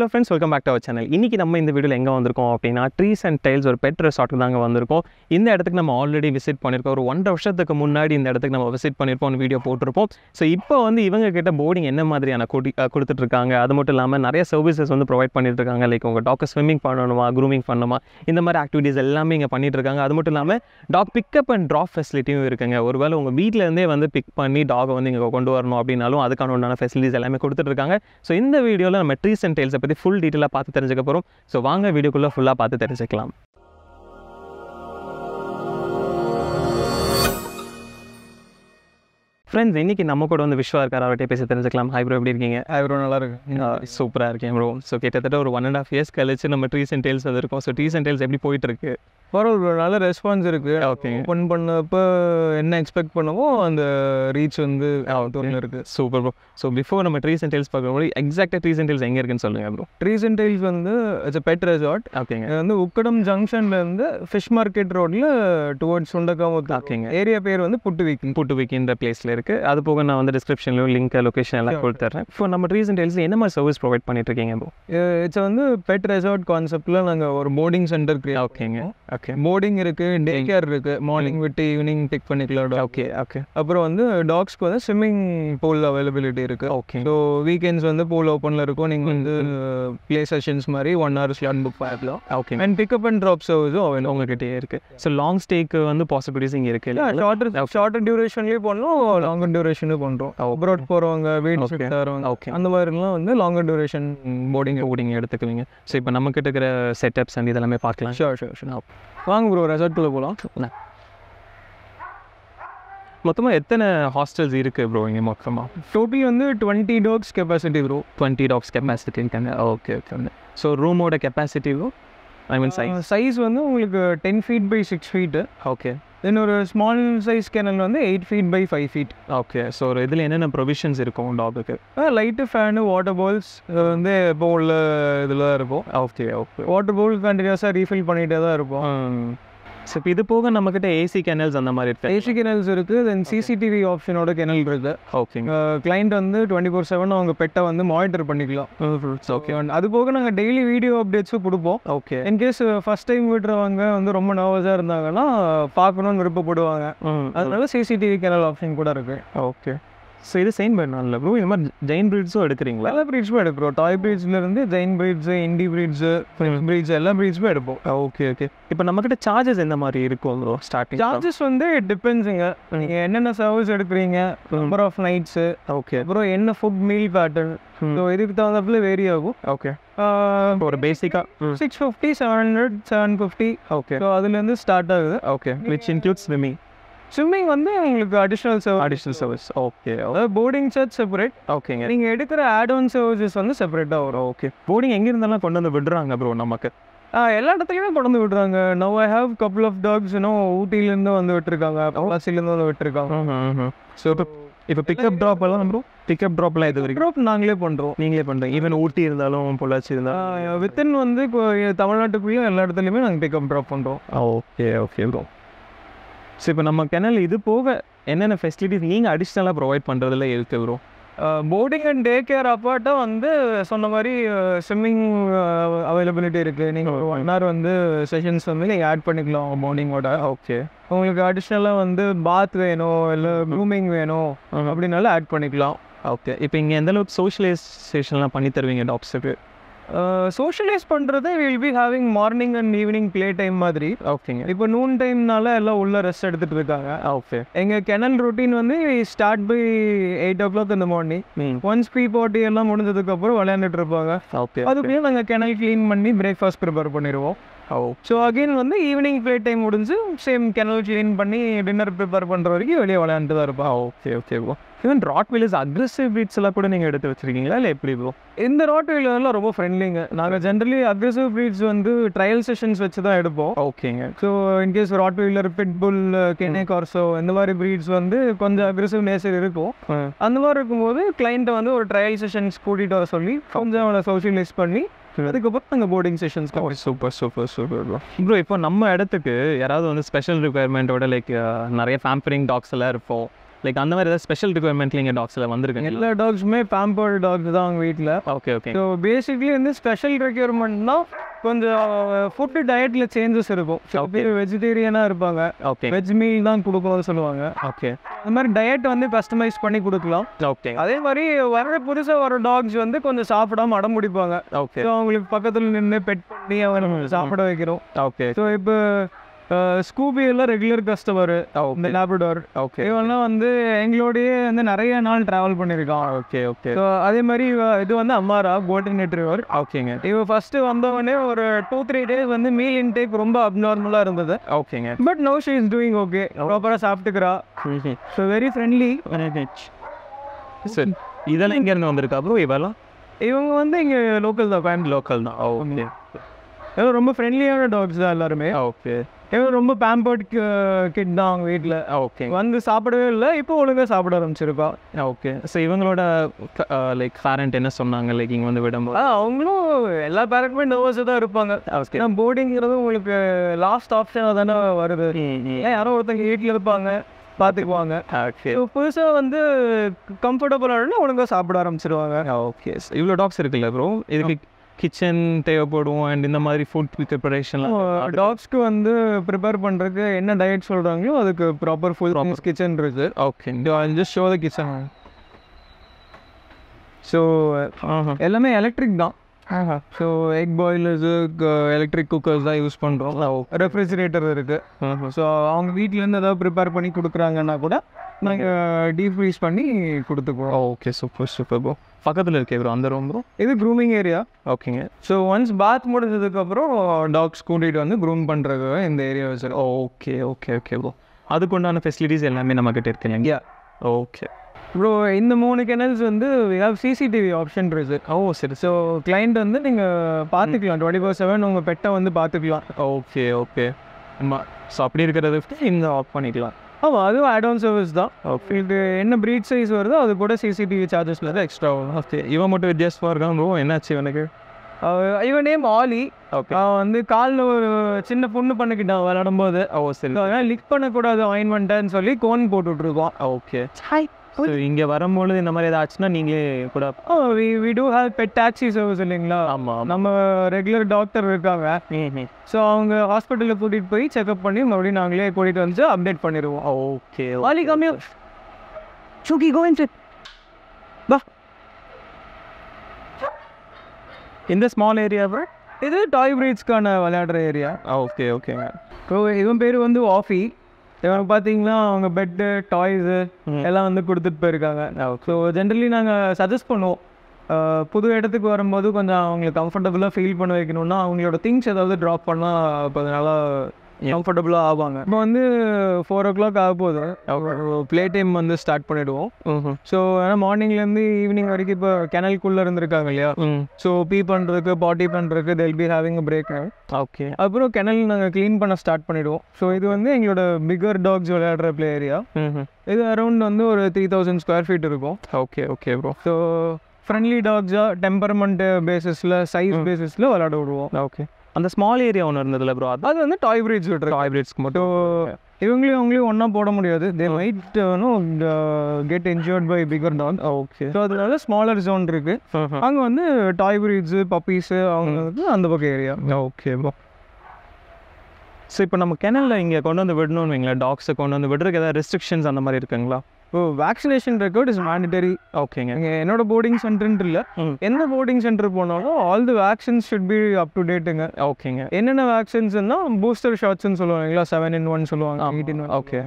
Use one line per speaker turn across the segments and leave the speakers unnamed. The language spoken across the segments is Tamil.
Hello friends welcome back to our channel இன்றைக்கி நம்ம இந்த வீடியோவில் எங்கே வந்திருக்கோம் அப்படின்னா ட்ரீஸ் அண்ட் டைல்ஸ் ஒரு பெட் ரெசார்ட்டுக்கு தாங்க வந்திருக்கோம். இந்த இடத்துக்கு நம்ம ஆல்ரெடி விசிட் பண்ணியிருக்கோம் ஒரு ஒன்றரை வருஷத்துக்கு முன்னாடி இந்த இடத்துக்கு நம்ம விசிட் பண்ணியிருப்போம் வீடியோ போட்டிருப்போம். ஸோ இப்போ வந்து இவங்க கிட்ட போர்டிங் என்ன மாதிரியான கொடி கொடுத்துட்ருக்காங்க அது மட்டும் இல்லாமல் நிறைய சர்வீசஸ் வந்து ப்ரொவைட் பண்ணிட்டு இருக்காங்க. லைக் உங்கள் டாக்டர் ஸ்விம்மிங் பண்ணணுமா க்ரூமிங் பண்ணணுமா இந்த மாதிரி ஆக்டிவிட்டீஸ் எல்லாமே இங்கே பண்ணிட்டு இருக்காங்க. அது மட்டும் இல்லாமல் டாக் பிக்கப் அண்ட் ட்ராப் ஃபெசிலிட்டியும் இருக்குங்க. ஒருவேளை உங்கள் வீட்டிலேருந்தே வந்து பிக் பண்ணி டாகை வந்து இங்கே கொண்டு வரணும் அப்படின்னாலும் அதுக்கான உண்டான ஃபெசிலிட்டிஸ் எல்லாமே கொடுத்துட்டு இருக்காங்க. ஸோ இந்த வீடியோவில் நம்ம ட்ரீஸ் அண்ட் டைல்ஸை பற்றி ஃபுல் டீட்டெயிலாக பார்த்து தெரிஞ்சுக்க போகிறோம் ஸோ வாங்க வீடியோக்குள்ளே ஃபுல்லாக பார்த்து தெரிஞ்சுக்கலாம். ஃப்ரெண்ட்ஸ் இன்னைக்கு நம்ம கூட வந்து விஸ்வா இருக்கார். அவர்கிட்ட பேசி தெரிஞ்சுக்கலாம். ஹை ப்ரோ எப்படி இருக்கீங்க?
ப்ரோ நல்லா இருக்கு
சூப்பராக இருக்கேன் ப்ரோ ஸோ கிட்டத்தட்ட ஒரு ஒன் அண்ட் ஆஃப் இயர்ஸ் கழிச்சு நம்ம ட்ரீஸ் அண்ட் டெயில்ஸ் வந்திருக்கோம். ஸோ ட்ரீஸ் அண்ட் டெயில்ஸ் எப்படி போயிட்டு இருக்கு
பரவாயில்ல ப்ரோ நல்ல ரெஸ்பான்ஸ் இருக்கு.
ஓகேங்க
ஓப்பன் பண்ணப்ப என்ன எக்ஸ்பெக்ட் பண்ணவோ அந்த ரீச் வந்து தோணு இருக்கு.
சூப்பர் ப்ரோ ஸோ பிஃபோர் நம்ம ட்ரீஸ் அண்ட் டெயில்ஸ் பார்க்கும்போது எக்ஸாக்டாக ட்ரீஸ் அண்ட் டெயில்ஸ் எங்கே இருக்குன்னு சொல்லுங்கள் ப்ரோ
ட்ரீஸ் அண்ட் டைல்ஸ் வந்து இட்ஸ் பெட் ரெசார்ட்
ஓகேங்க
இது வந்து உக்கடம் ஜங்ஷன்ல இருந்து ஃபிஷ் மார்க்கெட் ரோட்ல டுவர்ட்ஸ் சுண்டக்காமத்து
ஓகேங்க
ஏரியா பேர் வந்து புட்டு வீக்கிங்
புட்டு விக்கின்ற பிளேஸில் இருக்குது அது போக நான் வந்து டிஸ்கிரிப்ஷன்லையும் லிங்க் லொகேஷன் எல்லாம். கொடுத்துட்றேன் இப்போ நம்ம ட்ரீஸ் அண்ட் டெயில்ஸ் என்ன மாதிரி சர்வீஸ் ப்ரொவைட் பண்ணிட்டு இருக்கீங்க ப்ரோ
இட்ஸ் வந்து பெட் ரெசார்ட் கான்செப்ட்ல நாங்க ஒரு போர்டிங் சென்டர் கிரியேட்
ஓகேங்க ஓகே
போர்டிங் இருக்கு டே கேர் இருக்கு. மார்னிங் விட்டு ஈவினிங் பிக் பண்ணிக்கலாம்.
ஓகே ஓகே
அப்புறம் வந்து டாக்ஸ்க்கு வந்து ஸ்விம்மிங் பூல் அவைலபிலிட்டி இருக்கு.
ஓகே
ஸோ வீக்கெண்ட்ஸ் வந்து பூல் ஓப்பனில் இருக்கும். நீங்கள் வந்து ப்ளே செஷன்ஸ் மாதிரி ஒன் ஹவர் ஸ்லாட் புக் பண்ணிக்கலாம்
okay
and pickup and drop சர்வீஸும் அவைலபிள்
உங்ககிட்டயே இருக்குது ஸோ லாங் ஸ்டேக்கு வந்து பாசிபிலிட்டிஸ் இங்கே இருக்குது
ஷார்ட்டர் ஷார்ட்டர் டியூரேஷன்லேயே பண்ணலாம் லாங்கர் டியூரேஷனும் பண்ணுறோம் அப்ராட் போகிறவங்க வீடு
Okay.
ஷிஃப்ட் ஆகிறவங்க
ஓகே
அந்த மாதிரிலாம் வந்து லாங்கர் டியூரேஷன் போர்டிங்
ஓடிங்க எடுத்துக்குவீங்க. ஸோ இப்போ நம்ம கிட்ட இருக்கிற செட்டப்ஸ் அண்ட் இதெல்லாமே பார்க்கலாம்.
ஷோர் ஷோர் ஷோர் வாங்க ப்ரோ ரெசார்ட்குள்ளே போகலாம்
மொத்தமாக எத்தனை ஹாஸ்டல்ஸ் இருக்குது ப்ரோ இங்கே மொத்தமாக
டோட்டலி வந்து twenty dogs capacity bro
twenty dogs capacity இருக்காங்க ஓகே ஓகே ஸோ ரூமோட capacity bro I mean size
size வந்து உங்களுக்கு ten feet by six feet
okay
then ஒரு ஸ்மால் சைஸ் கேனல் வந்து eight feet by five feet
okay so ஒரு இதில் என்னென்ன ப்ரொவிஷன்ஸ் இருக்கும் டாகுக்கு
லைட்டு ஃபேனு வாட்டர் பால்ஸ் வந்து எப்போ உள்ள இதில் தான் இருக்கும்
ஓகே ஓகே
வாட்டர் பால் கண்டினியூஸாக ரீஃபில் பண்ணிகிட்டே தான் இருப்போம்.
ஸோ இப்போ இது போக நம்மக்கிட்ட ஏசி கேனல்ஸ் அந்த மாதிரி இருக்கு.
ஏசி கெனல்ஸ் இருக்குது தென் சிசிடிவி ஆப்ஷனோட கெனல் இருக்குது
ஓகேங்க
கிளைண்ட் வந்து டுவெண்ட்டி ஃபோர் செவன் அவங்க பெட்டை வந்து மானிட்டர் பண்ணிக்கலாம்.
ஓகே
அது போக நாங்கள் டெய்லி வீடியோ அப்டேட்ஸும் கொடுப்போம்.
Okay
in case first time விடுறவங்க வந்து ரொம்ப நர்வஸாக இருந்தாங்கன்னா பார்க்கணுன்னு விருப்பப்படுவாங்க. அதனால சிசிடிவி கெனல் ஆப்ஷன் கூட இருக்கு.
ஓகே ஸோ இது செயின் பண்ணல ப்ரோ இந்த மாதிரி ஜெயின் ப்ரீட்ஸும் எடுக்கிறீங்களா?
எல்லா ப்ரீட்ஸுமே எடுக்கிறோம். Toy ப்ரீட்ஸ்லேருந்து giant breeds indie breeds breeds எல்லா ப்ரீட்ஸுமே எடுப்போம்.
ஓகே ஓகே இப்போ நம்மக்கிட்ட சார்ஜஸ் எந்த மாதிரி இருக்கும் ப்ரோ ஸ்டார்டிங்
சார்ஜஸ் வந்து டிபெண்ட்ஸுங்க நீங்கள் என்னென்ன சர்வீஸ் எடுக்கிறீங்க? நம்பர் ஆஃப் நைட்ஸு
ஓகே
அப்புறம் என்ன ஃபுட் மீல் பேட்டர்ன் ஸோ இதுக்கு தகுந்தாப்புல வேரி ஆகும்.
ஓகே ஒரு பேசிக்காக
six fifty seven hundred seven fifty
okay
so அதுலேருந்து ஸ்டார்ட் ஆகுது.
Okay which include swimming
swimming வந்து உங்களுக்கு additional service
additional service okay
அதாவது போர்டிங் சார்ஜ் செப்பரேட்
ஓகேங்க
நீங்கள் எடுக்கிற ஆட் ஆன் சர்வீசஸ் வந்து செப்பரேட்டாக வரும்.
ஓகே போர்டிங் எங்கே இருந்தாலும் கொண்டு வந்து விடுறாங்க ப்ரோ நமக்கு.
எல்லா இடத்துலையுமே கொண்டு வந்து விடுறாங்க. Now I have couple of dogs இன்னும் ஊட்டிலேருந்து வந்து விட்டுருக்காங்க. பலாசிலேருந்து வந்து விட்டுருக்காங்க.
ஸோ இப்போ இப்போ பிக்கப் ட்ராப் எல்லாம் ப்ரோ பிக்கப் ட்ராப்லாம் இது வரைக்கும்?
ட்ராப் நாங்களே பண்ணுறோம்
நீங்களே பண்ணுறீங்க ஈவன் ஊட்டி இருந்தாலும் பொள்ளாச்சி இருந்தாலும்.
வித்தின் வந்து இப்போ தமிழ்நாட்டுக்குள்ளேயும் எல்லா இடத்துலையுமே நாங்கள் பிக்கப் ட்ராப் பண்ணுறோம்
ஓகே ஓகே ப்ரோ ஸோ இப்போ நம்ம கிணல் இது போக என்னென்ன ஃபெசிலிட்டிஸ் நீங்கள் அடிஷ்னலாக ப்ரொவைட் பண்ணுறதுல இருக்கு bro
boarding and day care அப்பார்ட்டா வந்து சொன்ன மாதிரி ஸ்விம்மிங் அவைலபிலிட்டி இருக்குது நீங்கள் ஒன் ஹவர் வந்து செஷன்ஸ் வந்து நீங்கள் ஆட் பண்ணிக்கலாம் மார்னிங்கோட
ஓகே
உங்களுக்கு அடிஷ்னலாக வந்து பாத் வேணும் இல்லை க்ரூமிங் வேணும் அப்படின்னாலும் ஆட் பண்ணிக்கலாம்.
ஓகே இப்போ இங்கே எந்த அளவுக்கு சோஷியலைசேஷன்லாம் பண்ணி தருவீங்க டாக்ஸுக்கு
சோஷியலைஸ் பண்ணுறது will be having morning and evening play time மாதிரி.
ஓகேங்க
இப்போ நூன் டைம்னால எல்லாம் உள்ள ரெஸ்ட் எடுத்துகிட்டு இருக்காங்க.
ஓகே
எங்கள் கெனல் ரொட்டீன் வந்து start by eight o'clock இந்த மார்னிங் ஒன்ஸ் பீ பார்ட்டி எல்லாம் முடிஞ்சதுக்கப்புறம் விளையாண்டுட்டு இருப்பாங்க.
ஓகே
அதுக்குள்ளே நாங்கள் கெனல் க்ளீன் பண்ணி பிரேக்ஃபாஸ்ட் ப்ரிப்பேர் பண்ணிடுவோம்.
ஓ
ஸோ அகைன் வந்து ஈவினிங் ப்ளே டைம் முடிஞ்சு சேம் கெனல் க்ளீன் பண்ணி டின்னர் ப்ரிப்பேர் பண்ணுற வரைக்கும் வெளியே விளையாண்டுட்டு தான் இருப்போம்.
Okay okay bro even Rottweilers aggressive எல்லாம் கூட நீங்கள் எடுத்து வச்சிருக்கீங்களா? இல்லை எப்படி ப்ரோ
இந்த ராட் வீலர்லாம் ரொம்ப ஃப்ரெண்ட்லிங்க நாங்கள் ஜென்ரலி அக்ரெசிவ் ப்ரீட்ஸ் வந்து ட்ரையல் செஷன்ஸ் வச்சு தான் எடுப்போம்.
ஓகேங்க
so in case Rottweiler pitbull cane corso இந்த மாதிரி ப்ரீட்ஸ் வந்து கொஞ்சம் அக்ரெசிவ் நேச்சர் இருக்கும். அந்த மாதிரி இருக்கும்போது கிளைண்ட்டை வந்து ஒரு ட்ரையல் செஷன்ஸ் கூட்டிகிட்டு வர சொல்லி கொஞ்சம் அவனை சோஷியலைஸ் பண்ணி அதுக்கப்புறம் நாங்கள் boarding sessions
super super super bro bro இப்போ நம்ம இடத்துக்கு யாராவது வந்து ஸ்பெஷல் ரிக்குயர்மெண்ட்டோட லைக் நிறைய ஃபேம்பரிங் டாக்ஸ் எல்லாம் இருப்போம். லைக் அந்த மாதிரி ஏதாவது ஸ்பெஷல் ரிக்குவயர்மெண்ட்ல இங்கே டாக்ஸில் வந்திருக்குங்க
எல்லா டாக்ஸுமே பேம்பர்டு டாக்ஸ் தான் அவங்க வீட்டில்
ஓகே ஓகே
ஸோ பேசிக்லி வந்து ஸ்பெஷல் ரெக்யர்மெண்ட்னா கொஞ்சம் ஃபுட்டு டயட்டில் சேஞ்சஸ் இருக்கும். சில. பேர் வெஜிடேரியனாக இருப்பாங்க.
ஓகே
வெஜ் மீல் தான் கொடுக்கணும்னு சொல்லுவாங்க.
ஓகே
அந்த மாதிரி டயட் வந்து கஸ்டமைஸ் பண்ணி கொடுக்கலாம்.
ஓகே
அதே மாதிரி வர புதுசாக வர டாக்ஸ் வந்து கொஞ்சம் சாப்பிடாம அடம் முடிப்பாங்க
ஓகே
ஸோ அவங்களுக்கு பக்கத்தில் நின்று பெட் பண்ணி அவங்க சாப்பிட வைக்கிறோம்.
ஓகே
ஸோ இப்போ ஸ்கூபி எல்லாம் ரெகுலர் கஸ்டமர் இந்த லேபடோர்
ஓகே
இவெல்லாம் வந்து எங்களோடயே வந்து நிறைய நாள் ட்ராவல் பண்ணியிருக்கான்.
ஓகே ஓகே
ஸோ அதே மாதிரி இது வந்து அம்மாரா கோல்டன் ரெட்ரிவர்
ஓகேங்க
இவ ஃபர்ஸ்ட் வந்தவொடனே ஒரு டூ த்ரீ டேஸ் வந்து மீல் இன்டேக் ரொம்ப அப்நார்மலாக இருந்தது.
ஓகேங்க
but no she is doing okay ப்ராப்பராக சாப்பிட்டுக்கிறா. ஸோ வெரி ஃப்ரெண்ட்லி
சரி இதெல்லாம் எங்க இருந்து வந்திருக்கா? ப்ரோ இவெல்லாம்?
இவங்க வந்து இங்கே லோக்கல் தான். கோயம்புத்தூர்
லோக்கல் தான் ஓகே
இவங்க ரொம்ப ஃப்ரெண்ட்லியான டாக்ஸ் தான் எல்லாருமே.
ஓகே
இவங்க ரொம்ப பேம்பர்ட் கிட் தான் அவங்க வீட்டில்
ஓகே
வந்து சாப்பிடவே இல்லை இப்போ ஒழுங்கா சாப்பிட ஆரம்பிச்சிருக்கா.
ஓகே ஸோ இவங்களோட லைக் பேரண்ட் என்ன சொன்னாங்க? லைக் இங்கே வந்து விடும்போது.
அவங்களும் எல்லா பேரண்ட்மே நர்வஸாக தான் இருப்பாங்க.
ஓகே
ஏன்னா போர்டிங்கிறது உங்களுக்கு லாஸ்ட் ஆப்ஷனாக தானே வருது. ஏன் யாரோ ஒருத்தங்க வீட்டில் இருப்பாங்க பார்த்துக்குவாங்க புதுசாக வந்து கம்ஃபர்டபுளான ஒழுங்கா சாப்பிட ஆரம்பிச்சிருவாங்க.
ஓகே இவ்வளோ டாக்ஸ் இருக்குல்ல ப்ரோ இதுக்கு கிச்சன் தேவைப்படும் அண்ட் இந்த மாதிரி ஃபுட் ப்ரிப்பரேஷன்லாம்
டாக்ஸ்க்கு வந்து ப்ரிப்பேர் பண்ணுறதுக்கு என்ன டயட் சொல்கிறாங்களோ அதுக்கு ப்ராப்பர் ஃபுல் கிச்சன் இருக்குது
okay
just show the kitchen so எல்லாமே எலக்ட்ரிக் தான். So egg boilers electric cookers தான் யூஸ் பண்ணுறோம் ரெஃப்ரிஜிரேட்டர் இருக்குது ஸோ அவங்க வீட்டிலேருந்து ஏதாவது ப்ரிப்பேர் பண்ணி கொடுக்குறாங்கன்னா கூட நாங்கள் டீப் ஃப்ரீஸ் பண்ணி கொடுத்துக்குவோம்.
ஓகே சூப்பர் சூப்பர் ப்ரோ பக்கத்தில் இருக்கே ப்ரோ அந்த ரூம் ப்ரோ
இது க்ரூமிங் ஏரியா
ஓகேங்க
ஸோ ஒன்ஸ் பாத் முடிஞ்சதுக்கப்புறம் டாக்ஸ் கூட்டிகிட்டு வந்து க்ரூம் பண்ணுறது இந்த ஏரியா வச்சுருக்கோம்
ஓகே ஓகே ஓகே ப்ரோ அதுக்கு உண்டான ஃபெசிலிட்டிஸ் எல்லாமே நம்மக்கிட்ட இருக்குங்க
Yeah.
ஓகே
ப்ரோ இந்த மூணு கெனல்ஸ் வந்து சிசிடிவி ஆப்ஷன் இருக்குது
ஓ சரி
ஸோ கிளைண்ட் வந்து நீங்கள் பார்த்துக்கலாம். டுவெண்ட்டி ஃபோர் செவன் உங்கள் பெட்டை வந்து பார்த்துக்கலாம்.
ஓகே ஓகே ஆமாம் ஸோ அப்படி இருக்கிறது இந்த ஆஃப் பண்ணிக்கலாம்.
ஆமாம் அதுவும் ஆட் ஆன் சர்வீஸ் தான் இது என்ன ப்ரீட் சைஸ் வருதோ அது கூட சிசிடிவி சார்ஜஸில் தான் எக்ஸ்ட்ரா வரும்.
ஓகே இவன் மட்டும் வித்தியாசமாக இருக்கான் ப்ரோ என்னாச்சு இவனுக்கு?
அவ- இவன் நேம் ஆலி.
ஓகே
அவன் வந்து காலில் ஒரு சின்ன புண்ணு பண்ணிக்கிட்டான் விளையாடும் போது
ஓ சரி
அதனால் லிக் பண்ணக்கூடாது ஆயின்மெண்ட்டுன்னு சொல்லி கோன் போட்டு விட்ருக்கோம்
ஓகே ஸோ இங்கே வரும்பொழுது இந்த மாதிரி ஏதாச்சுன்னா நீங்களே கூட
we we do have pet taxi service இல்லைங்களா?
ஆமாம்
நம்ம ரெகுலர் டாக்டர் இருக்காங்க. ஸோ அவங்க ஹாஸ்பிட்டலில் கூட்டிகிட்டு போய் செக்அப் பண்ணி மறுபடியும் நாங்களே கூட்டிகிட்டு வந்து அப்டேட் பண்ணிடுவோம்.
ஓகே
ஆலி கம்மியா சுகி கோவிந்த்
இந்த ஸ்மால் ஏரியா ப்ரோ
இது டாய் பிரீட்ஸ்க்கான விளையாடுற ஏரியா
ஓகே ஓகேங்க
ஸோ இவன் பேர் வந்து ஆஃபி இவன் பார்த்தீங்கன்னா அவங்க பெட்டு டாய்ஸு. எல்லாம் வந்து கொடுத்துட்டு போயிருக்காங்க. ஸோ ஜென்ரலி நாங்கள் சஜஸ்ட் பண்ணுவோம். புது இடத்துக்கு வரும்போது கொஞ்சம் அவங்களுக்கு கம்ஃபர்டபுளாக ஃபீல் பண்ண வைக்கணும்னா அவங்களோட திங்ஸ் ஏதாவது ட்ராப் பண்ணால் கொஞ்சம் நல்லா கம்ஃபர்டபுளாக ஆவாங்க. இப்போ வந்து ஃபோர் ஓ கிளாக் ஆக போகுது. ப்ளே டைம் வந்து ஸ்டார்ட் பண்ணிவிடுவோம் ஸோ ஏன்னா மார்னிங்லேருந்து ஈவினிங் வரைக்கும் இப்போ கிணல்குள்ளே இருந்திருக்காங்க இல்லையா? ஸோ பீ பண்ணுறதுக்கு பாட்டி பண்ணுறதுக்கு they'll be having break
okay
அப்புறம் கிணல் நாங்கள் க்ளீன் பண்ண ஸ்டார்ட் பண்ணிவிடுவோம் ஸோ இது வந்து எங்களோட பிகர் டாக்ஸ் விளையாடுற ப்ளே ஏரியா
ம்
இது அரௌண்ட் வந்து ஒரு த்ரீ தௌசண்ட் ஸ்கொயர் ஃபீட் இருக்கும்.
Okay okay bro
so friendly டாக்ஸாக temperament பேசிஸில் சைஸ் பேசிஸில் விளையாட விடுவோம்.
ஓகே அந்த ஸ்மால் ஏரியா ஒன்று இருந்ததுல ப்ரோ அது
வந்து டாய் பிரீட்ஸ் விட்டுருக்கு
ஹைப்ரிட்ஸ்க்கு மட்டும்.
இவங்களையும் அவங்களையும் ஒன்றா போட முடியாது. They might get enjoyed by bigger dog
okay
so அதனால ஸ்மாலர் ஜோன் இருக்குது அங்கே வந்து டாய் பிரீட்ஸு பப்பீஸு அவங்க வந்து அந்த பக்கம் ஏரியா
ஓகே ப்ரோ ஸோ இப்போ நம்ம கிணல்ல இங்கே கொண்டு வந்து விடணும்னு வைங்களேன். டாக்ஸை கொண்டு வந்து விடுறதுக்கு ஏதாவது ரெஸ்ட்ரிக்ஷன்ஸ் அந்த மாதிரி இருக்குங்களா?
இப்போ வேக்சினேஷன் ரெக்கார்ட் இஸ் மேண்டட்டரி
ஓகேங்க
என்னோட போர்டிங் சென்டர்ன்ட்டு இல்லை. எந்த போர்டிங் சென்டர் போனாலும் all the vaccines should be up to டேட்டுங்க
ஓகேங்க
என்னென்ன வேக்சின்ஸ்னா பூஸ்டர் ஷாட்ஸ்னு சொல்லுவாங்களா செவன் இன் ஒன் சொல்லுவாங்க.
ஆமா.
Eight in one
Okay.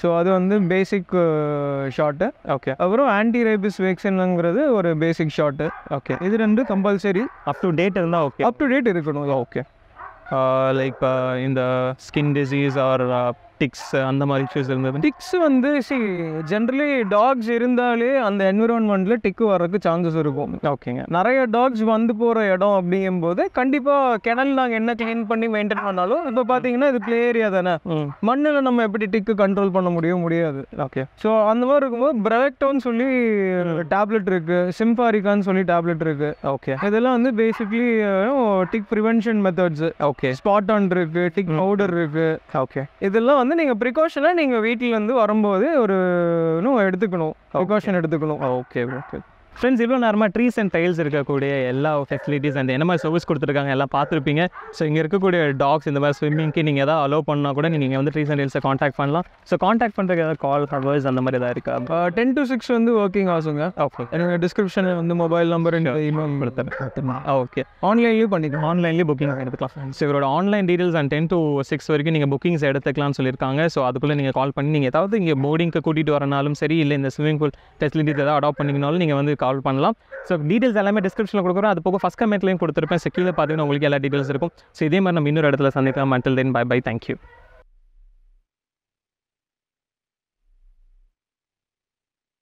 So அது வந்து பேசிக் ஷாட்டு
ஓகே
அப்புறம் ஆன்டி ரேபிஸ் வேக்சினுங்கிறது ஒரு பேசிக் ஷாட்டு
ஓகே
இது ரெண்டு கம்பல்சரி
அப் டு டேட் இருந்தால் ஓகே
அப் டு டேட் இருக்கணும்.
ஓகே லைக் இந்த ஸ்கின் டிசீஸ் ஆர் டிக்ஸ் அந்த மாதிரி இஷ்யூஸ் இருந்தது.
டிக்ஸ் வந்து சி ஜென்ரலி டாக்ஸ் இருந்தாலே அந்த என்விரான்மெண்ட்டில் டிக்கு வர்றதுக்கு சான்சஸ் இருக்கும்.
ஓகேங்க.
நிறைய டாக்ஸ் வந்து போகிற இடம் அப்படிங்கும்போது கண்டிப்பாக கிணல் நாங்கள் என்ன க்ளீன் பண்ணி மெயின்டைன் பண்ணாலும் இப்போ பார்த்தீங்கன்னா இது ப்ளே ஏரியா தானே. மண்ணில் நம்ம எப்படி டிக்கு கண்ட்ரோல் பண்ண முடியும் முடியாது.
ஓகே.
ஸோ அந்த மாதிரி இருக்கும்போது பிரவெக்டோன்னு சொல்லி டேப்லெட் இருக்குது சிம்பாரிக்கான்னு சொல்லி டேப்லெட் இருக்குது
ஓகே.
இதெல்லாம் வந்து basically tick prevention methods
okay.
Spot on இருக்குது டிக் பவுடர் இருக்குது
ஓகே.
இதெல்லாம் வந்து வந்து நீங்கள் ப்ரிகாஷனாக நீங்கள் வீட்டில் வந்து வரும்போது ஒரு இன்னும் எடுத்துக்கணும். ப்ரிகாஷன் எடுத்துக்கணும்.
ஓகே ஓகே ஃப்ரெண்ட்ஸ் இவ்வளோ நேரமாக ட்ரீஸ் அண்ட் டைல்ஸ் இருக்கக்கூடிய எல்லா ஃபெசிலிட்டிஸ் அண்ட் என்ன மாதிரி சர்வீஸ் கொடுத்துருக்காங்க எல்லாம் பார்த்துருப்பீங்க. ஸோ இங்கே இருக்கக்கூடிய டாக்ஸ் இந்த மாதிரி ஸ்விம்மிங்க்கு நீங்கள் எதாவது அலோவ் பண்ணால் கூட நீங்கள் வந்து ட்ரீஸ் அண்ட் டைல்ஸை காண்டாக்ட் பண்ணலாம். ஸோ காண்டாக்ட் பண்ணுறதுக்கு ஏதாவது கால் ஹவர்ஸ் அந்த மாதிரி ஏதாவது இருக்கா?
டென் டு சிக்ஸ் வந்து ஒர்க்கிங் ஆகுங்க
ஓகே
என்னோட டிஸ்கிரிப்ஷனில் வந்து மொபைல் நம்பர் இமெயில் கொடுத்துருக்கேன்
ஓகே
ஆன்லைன்லேயும் பண்ணிக்கலாம்.
ஆன்லைன்லேயே புக்கிங் எடுத்துக்கலாம் ஸோ இவரோட online details and ten to six வரைக்கும் நீங்கள் புக்கிங்ஸ் எடுத்துக்கலாம்னு சொல்லியிருக்காங்க. ஸோ அதுக்குள்ளே நீங்கள் கால் பண்ணி நீங்கள் ஏதாவது இங்கே போர்டிங்க்கு கூட்டிகிட்டு வரனாலும் சரி இல்லை இந்த ஸ்விமிங் பூல் ஃபெசிலிட்டிஸ் ஏதாவது அடாப்ட் பண்ணிங்கனாலும் நீங்கள் வந்து கால் பண்ணலாம். ஸோ டீடைல்ஸ் எல்லாமே டிஸ்கிரிப்ஷனில் கொடுக்குறோம். அது போக ஃபஸ்ட் கமெண்ட்லையும் கொடுத்துருப்பேன். ஸோ கீழே பார்த்தீங்கன்னா உங்களுக்கு எல்லா டீடைல்ஸ் இருக்கும். ஸோ இதே மாதிரி நம்ம இன்னொரு இடத்துல சந்திக்கலாம். மட்டில் தென் பை பை தேங்க்யூ